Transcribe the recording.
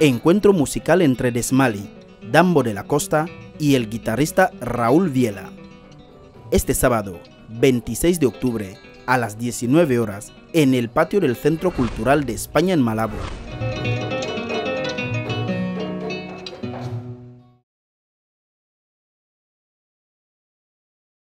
Encuentro musical entre Desmali, Dambo de la Costa y el guitarrista Raúl Viela. Este sábado, 26 de octubre, a las 19 horas, en el patio del Centro Cultural de España en Malabo,